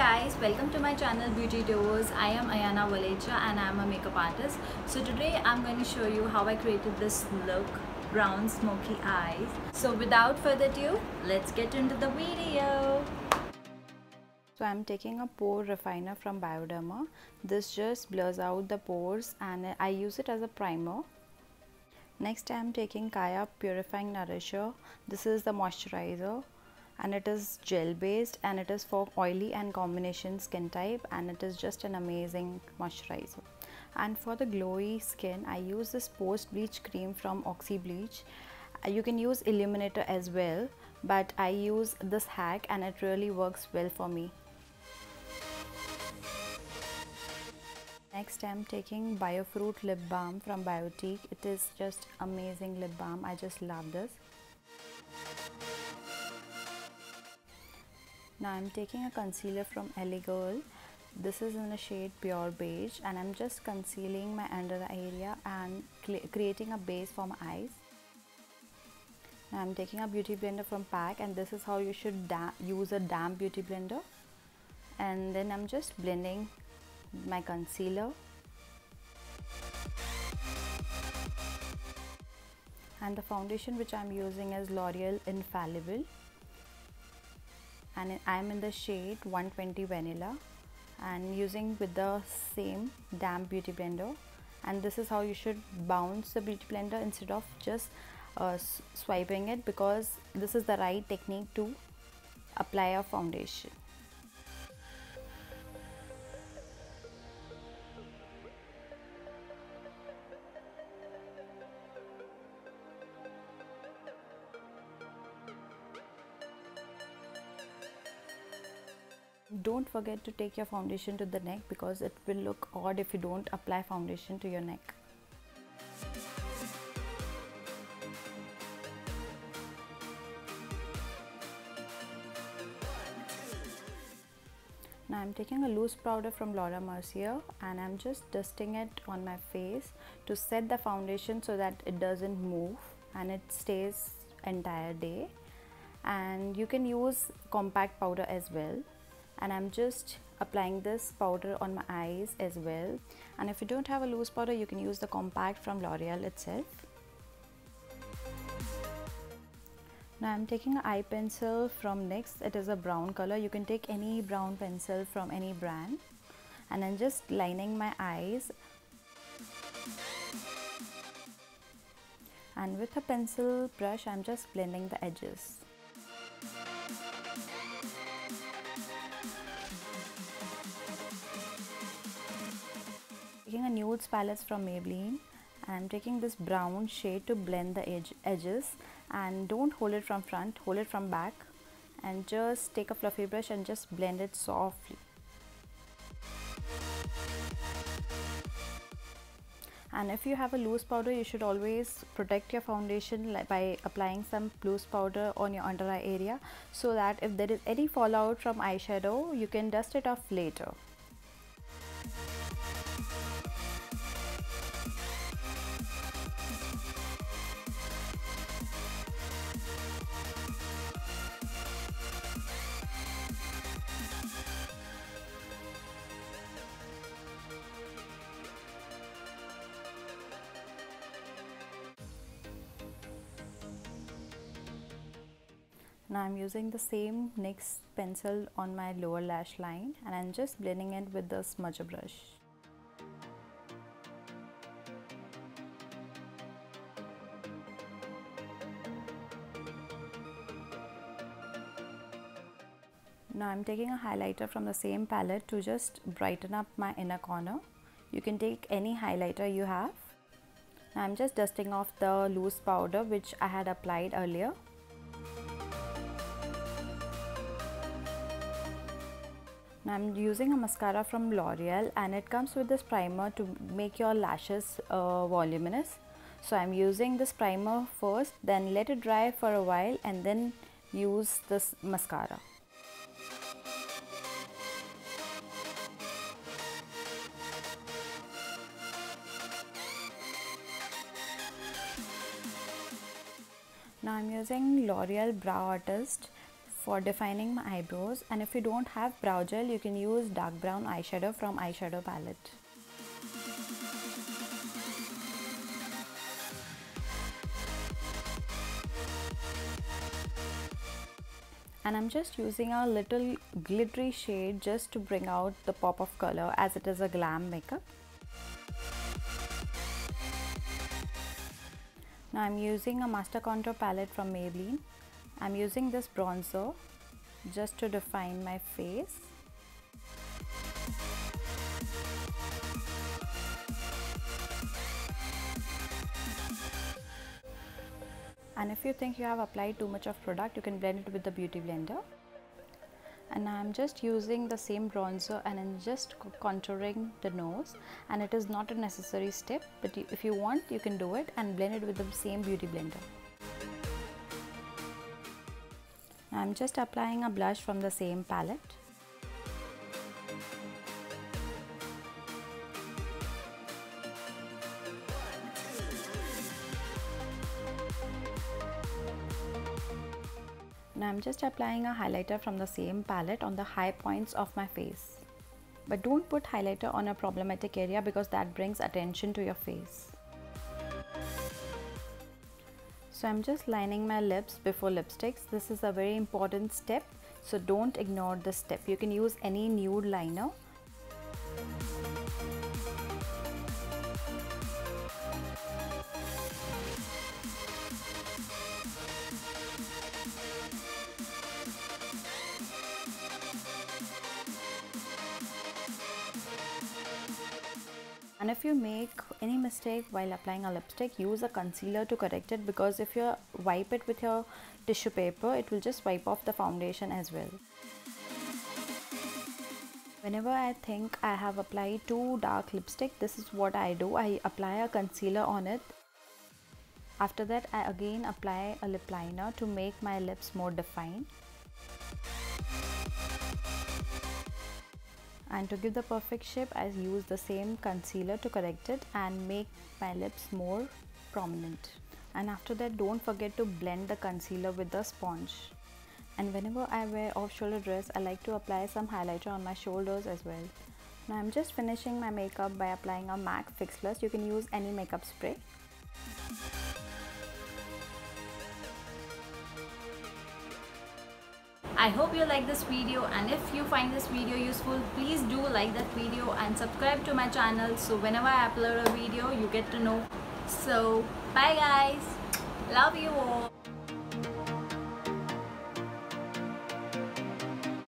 guys, welcome to my channel BeautyDose. I am Ayaana Vallecha and I am a makeup artist. So today I'm going to show you how I created this look, brown smoky eyes. So without further ado, let's get into the video. So I'm taking a pore refiner from Bioderma. This just blurs out the pores and I use it as a primer. Next I am taking Kaya Purifying Nourisher. This is the moisturizer and it is gel based and it is for oily and combination skin type and it is just an amazing moisturizer and for the glowy skin I use this post bleach cream from Oxy Bleach uh, you can use illuminator as well but I use this hack and it really works well for me Next I'm taking Biofruit lip balm from Biotique. It is just amazing lip balm. I just love this. Now I'm taking a concealer from L.A. Girl. This is in the shade Pure Beige and I'm just concealing my under eye area and creating a base for my eyes. Now I'm taking a beauty blender from PAC and this is how you should use a damp beauty blender. And then I'm just blending my concealer. And the foundation which I'm using is L'Oreal Infallible and I am in the shade 120 vanilla and using with the same damp beauty blender. And this is how you should bounce the beauty blender instead of just uh, swiping it because this is the right technique to apply a foundation don't forget to take your foundation to the neck because it will look odd if you don't apply foundation to your neck. Now I'm taking a loose powder from Laura Mercier and I'm just dusting it on my face to set the foundation so that it doesn't move and it stays entire day. And you can use compact powder as well and I'm just applying this powder on my eyes as well. And if you don't have a loose powder you can use the compact from L'Oreal itself. Now I'm taking an eye pencil from NYX, it is a brown color, you can take any brown pencil from any brand. And I'm just lining my eyes. And with a pencil brush I'm just blending the edges. Nudes palette from Maybelline and I'm taking this brown shade to blend the edge, edges and don't hold it from front, hold it from back and just take a fluffy brush and just blend it softly. And if you have a loose powder, you should always protect your foundation by applying some loose powder on your under eye area so that if there is any fallout from eyeshadow, you can dust it off later. Now I'm using the same NYX pencil on my lower lash line and I'm just blending it with the smudger brush. Now I'm taking a highlighter from the same palette to just brighten up my inner corner. You can take any highlighter you have. Now I'm just dusting off the loose powder which I had applied earlier. I'm using a mascara from L'Oreal and it comes with this primer to make your lashes uh, voluminous. So I'm using this primer first then let it dry for a while and then use this mascara. Now I'm using L'Oreal Brow Artist for defining my eyebrows and if you don't have brow gel you can use dark brown eyeshadow from eyeshadow palette. and I'm just using a little glittery shade just to bring out the pop of color as it is a glam makeup. Now I'm using a Master Contour palette from Maybelline. I'm using this bronzer just to define my face. and if you think you have applied too much of product you can blend it with the beauty blender and I'm just using the same bronzer and I'm just contouring the nose and it is not a necessary step but if you want you can do it and blend it with the same beauty blender. I'm just applying a blush from the same palette Now I'm just applying a highlighter from the same palette on the high points of my face. But don't put highlighter on a problematic area because that brings attention to your face. So I'm just lining my lips before lipsticks. This is a very important step. So don't ignore this step. You can use any nude liner and if you make any mistake while applying a lipstick use a concealer to correct it because if you wipe it with your tissue paper it will just wipe off the foundation as well. Whenever I think I have applied too dark lipstick this is what I do. I apply a concealer on it. After that I again apply a lip liner to make my lips more defined and to give the perfect shape I use the same concealer to correct it and make my lips more prominent. And after that don't forget to blend the concealer with the sponge. And whenever I wear off shoulder dress I like to apply some highlighter on my shoulders as well. Now I'm just finishing my makeup by applying a MAC Fix Plus. You can use any makeup spray I hope you like this video and if you find this video useful please do like that video and subscribe to my channel so whenever I upload a video you get to know. So bye guys. Love you all.